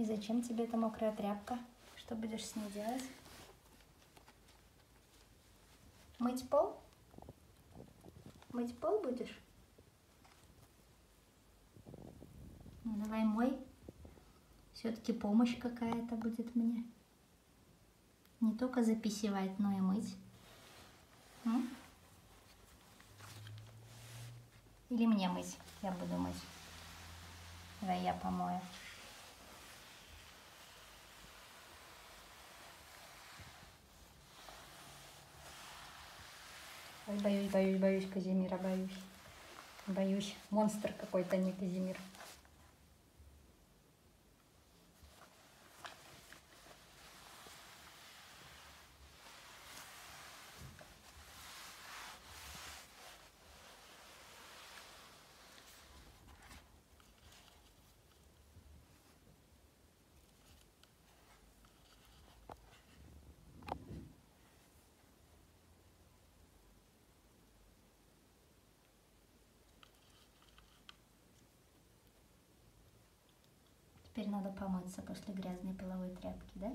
И зачем тебе эта мокрая тряпка? Что будешь с ней делать? Мыть пол? Мыть пол будешь? Ну, давай мой. Все-таки помощь какая-то будет мне. Не только записывать, но и мыть. М? Или мне мыть? Я буду мыть. Давай я помою. Боюсь, боюсь, боюсь Казимира, боюсь. Боюсь. Монстр какой-то, не Казимир. Теперь надо помыться после грязной половой тряпки, да?